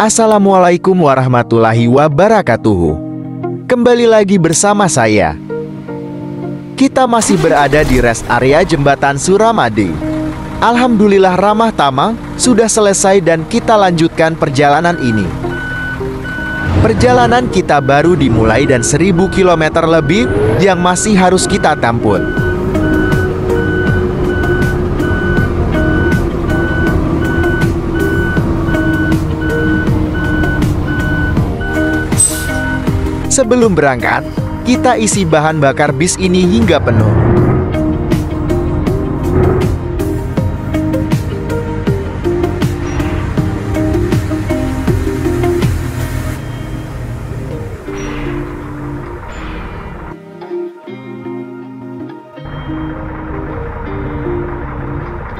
Assalamualaikum warahmatullahi wabarakatuh. Kembali lagi bersama saya. Kita masih berada di rest area jembatan Suramade. Alhamdulillah ramah tamang sudah selesai dan kita lanjutkan perjalanan ini. Perjalanan kita baru dimulai dan 1000 km lebih yang masih harus kita tampun. Sebelum berangkat, kita isi bahan bakar bis ini hingga penuh.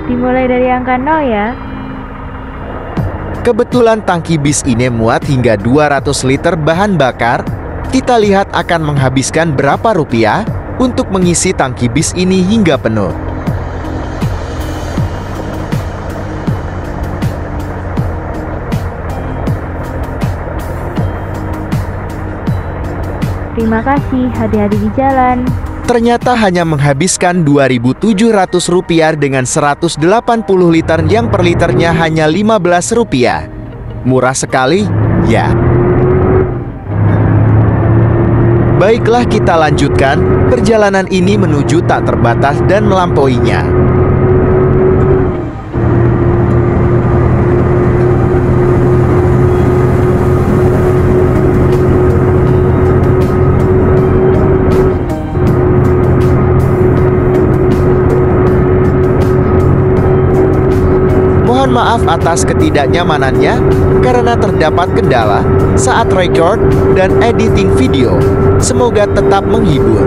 Dimulai dari angka 0 ya. Kebetulan tangki bis ini muat hingga 200 liter bahan bakar. Kita lihat akan menghabiskan berapa rupiah untuk mengisi tangki bis ini hingga penuh. Terima kasih, hati-hati di jalan. Ternyata hanya menghabiskan Rp2.700 dengan 180 liter yang per liternya hanya Rp15. Murah sekali, ya. Baiklah kita lanjutkan perjalanan ini menuju tak terbatas dan melampauinya. Maaf atas ketidaknyamanannya karena terdapat kendala saat record dan editing video. Semoga tetap menghibur.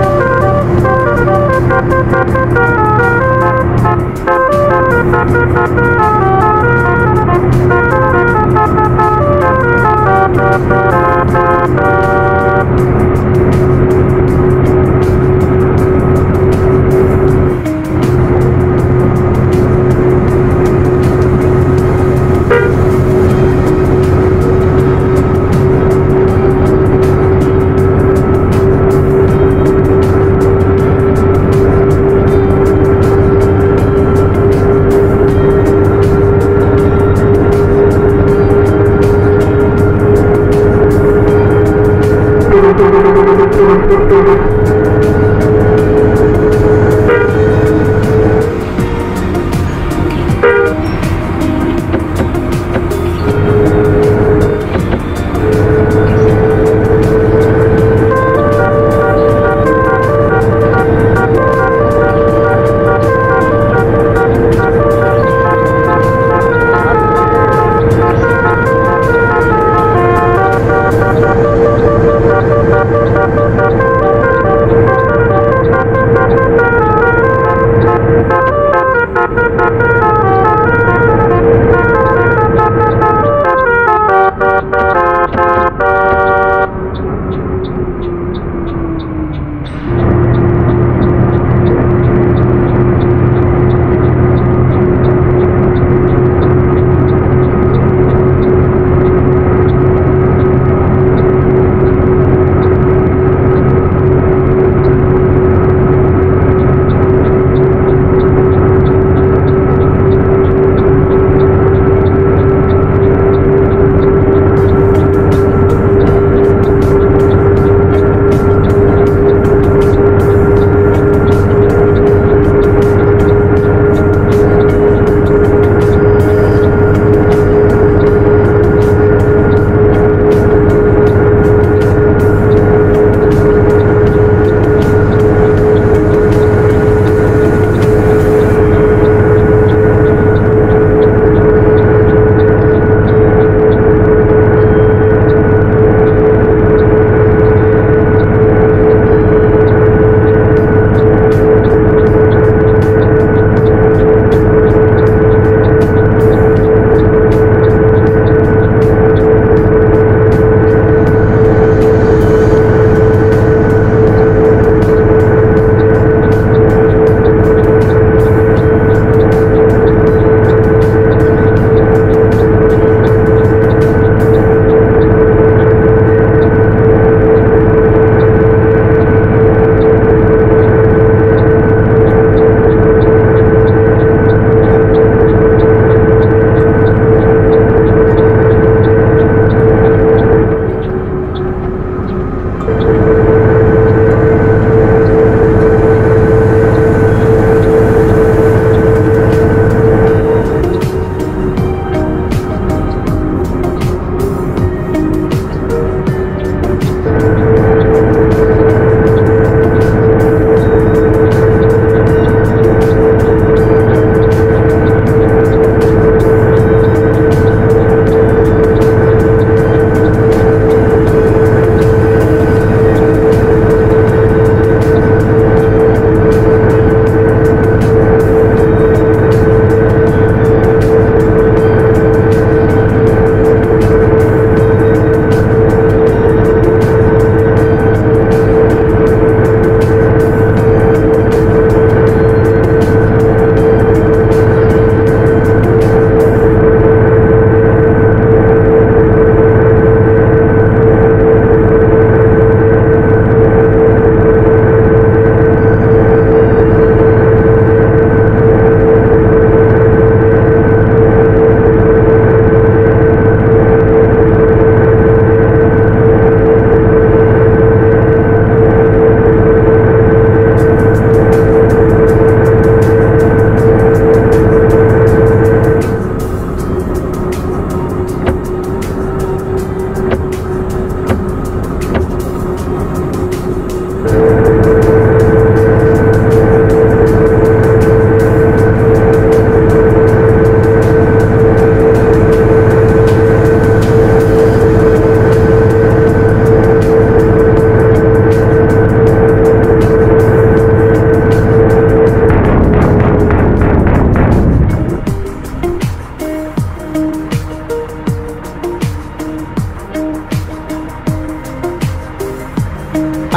Thank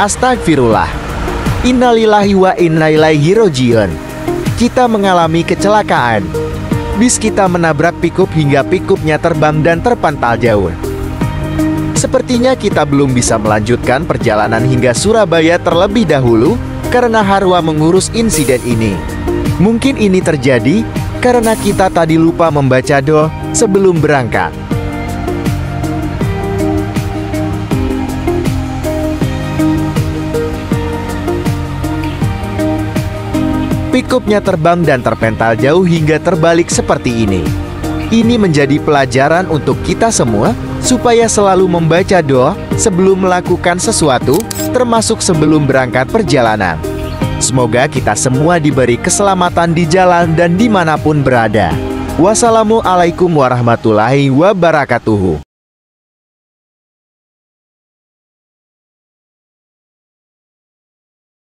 Astagfirullah. Innalillahi wa inna ilaihi rojiun. Kita mengalami kecelakaan. Bis kita menabrak pikup hingga pikupnya terbang dan terpantal jauh. Sepertinya kita belum bisa melanjutkan perjalanan hingga Surabaya terlebih dahulu karena Harwa mengurus insiden ini. Mungkin ini terjadi karena kita tadi lupa membaca doa sebelum berangkat. Pikupnya terbang dan terpental jauh hingga terbalik seperti ini. Ini menjadi pelajaran untuk kita semua supaya selalu membaca doa sebelum melakukan sesuatu, termasuk sebelum berangkat perjalanan. Semoga kita semua diberi keselamatan di jalan dan di mana pun berada. Wassalamualaikum warahmatullahi wabarakatuh.